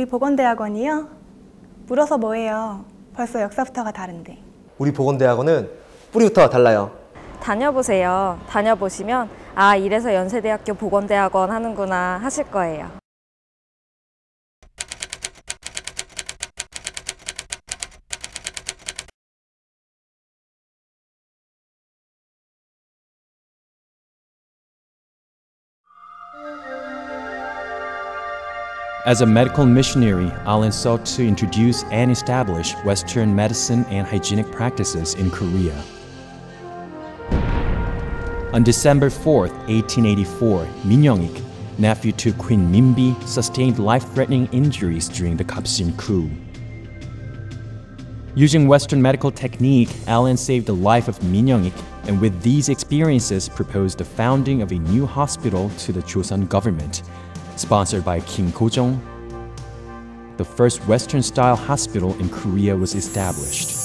우리 보건대학원이요? 물어서 뭐해요? 벌써 역사부터가 다른데. 우리 보건대학원은 뿌리부터 달라요. 다녀보세요. 다녀보시면 아 이래서 연세대학교 보건대학원 하는구나 하실 거예요. As a medical missionary, Allen sought to introduce and establish Western medicine and hygienic practices in Korea. On December 4, 1884, Min nephew to Queen Minbi, sustained life-threatening injuries during the Kapsin coup. Using Western medical technique, Allen saved the life of Min Young-ik, and with these experiences proposed the founding of a new hospital to the Joseon government, sponsored by King Gojong. The first Western-style hospital in Korea was established.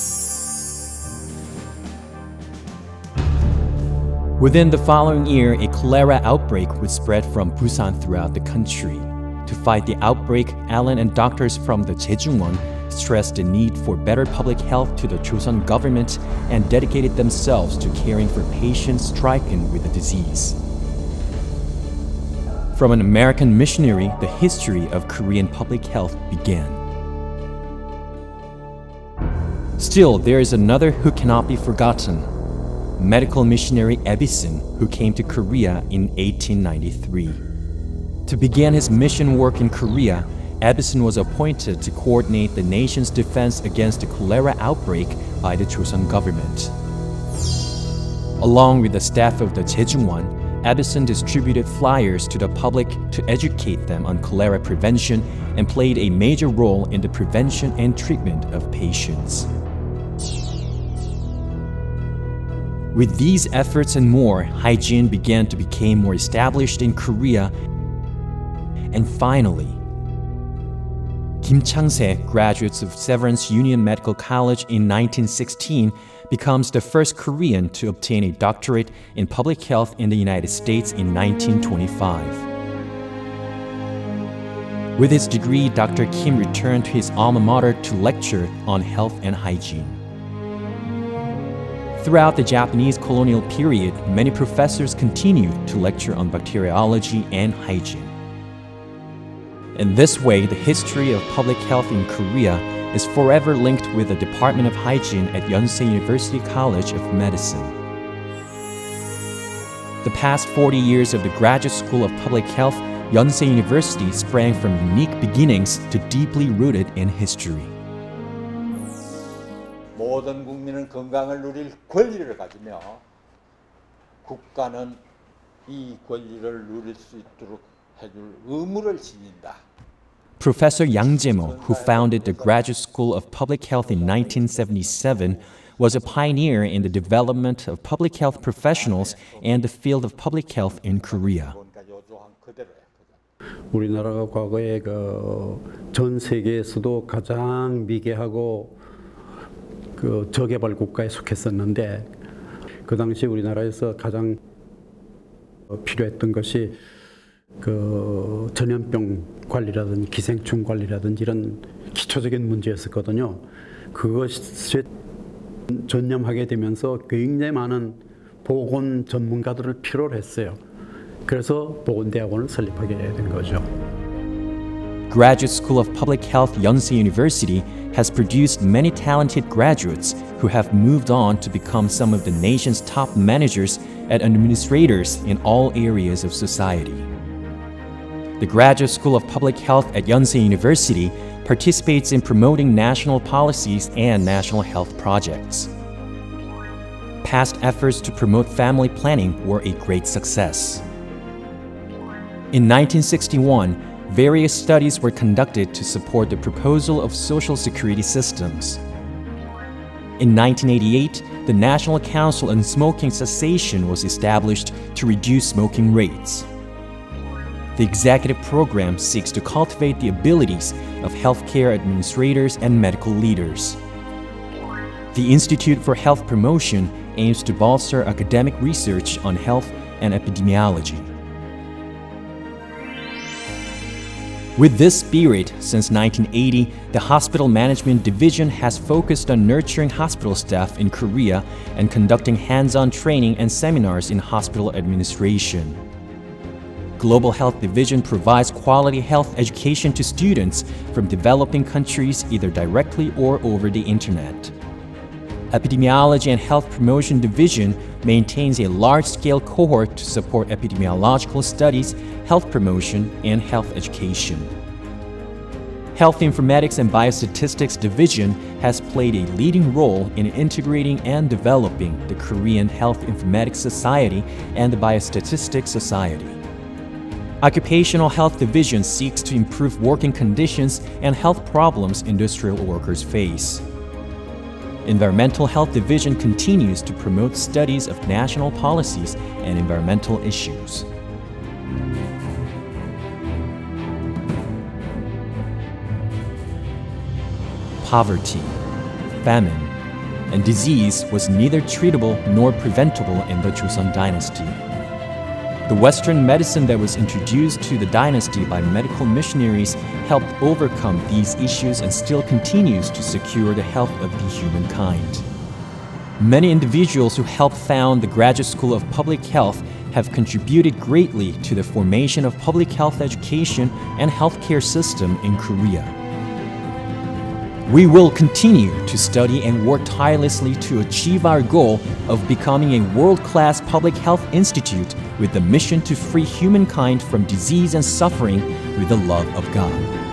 Within the following year, a cholera outbreak would spread from Busan throughout the country. To fight the outbreak, Allen and doctors from the Jejungwon stressed the need for better public health to the Joseon government and dedicated themselves to caring for patients stricken with the disease. From an American missionary, the history of Korean public health began. Still, there is another who cannot be forgotten medical missionary Avison, who came to Korea in 1893. To begin his mission work in Korea, Avison was appointed to coordinate the nation's defense against the cholera outbreak by the Joseon government. Along with the staff of the Jejungwon, Avison distributed flyers to the public to educate them on cholera prevention and played a major role in the prevention and treatment of patients. With these efforts and more, hygiene began to become more established in Korea. And finally, Kim Chang-se, graduates of Severance Union Medical College in 1916, becomes the first Korean to obtain a doctorate in public health in the United States in 1925. With his degree, Dr. Kim returned to his alma mater to lecture on health and hygiene. Throughout the Japanese colonial period, many professors continued to lecture on bacteriology and hygiene. In this way, the history of public health in Korea is forever linked with the Department of Hygiene at Yonsei University College of Medicine. The past 40 years of the Graduate School of Public Health, Yonsei University sprang from unique beginnings to deeply rooted in history. 모든 국민은 건강을 누릴 권리를 가지며 국가는 이 권리를 누릴 수 있도록 해줄 의무를 지닌다. Professor Yang Jae-mo, who founded the Graduate School of Public Health in 1977, was a pioneer in the development of public health professionals and the field of public health in Korea. 그러니까. 우리나라가 과거에 그전 세계에서도 가장 미개하고 그 저개발 국가에 속했었는데 그 당시 우리나라에서 가장 필요했던 것이 그 전염병 관리라든지 기생충 관리라든지 이런 기초적인 문제였었거든요. 그것에 전념하게 되면서 굉장히 많은 보건 전문가들을 필요로 했어요. 그래서 보건대학원을 설립하게 된 거죠. Graduate School of Public Health Yonsei University has produced many talented graduates who have moved on to become some of the nation's top managers and administrators in all areas of society. The Graduate School of Public Health at Yonsei University participates in promoting national policies and national health projects. Past efforts to promote family planning were a great success. In 1961, various studies were conducted to support the proposal of social security systems. In 1988, the National Council on Smoking Cessation was established to reduce smoking rates. The executive program seeks to cultivate the abilities of healthcare administrators and medical leaders. The Institute for Health Promotion aims to bolster academic research on health and epidemiology. With this spirit, since 1980, the Hospital Management Division has focused on nurturing hospital staff in Korea and conducting hands on training and seminars in hospital administration. Global Health Division provides quality health education to students from developing countries either directly or over the internet. Epidemiology and Health Promotion Division maintains a large scale cohort to support epidemiological studies, health promotion, and health education. Health Informatics and Biostatistics Division has played a leading role in integrating and developing the Korean Health Informatics Society and the Biostatistics Society. Occupational Health Division seeks to improve working conditions and health problems industrial workers face. Environmental Health Division continues to promote studies of national policies and environmental issues. Poverty, famine, and disease was neither treatable nor preventable in the Joseon dynasty. The Western medicine that was introduced to the dynasty by medical missionaries helped overcome these issues and still continues to secure the health of the humankind. Many individuals who helped found the Graduate School of Public Health have contributed greatly to the formation of public health education and healthcare system in Korea. We will continue to study and work tirelessly to achieve our goal of becoming a world class public health institute with the mission to free humankind from disease and suffering with the love of God.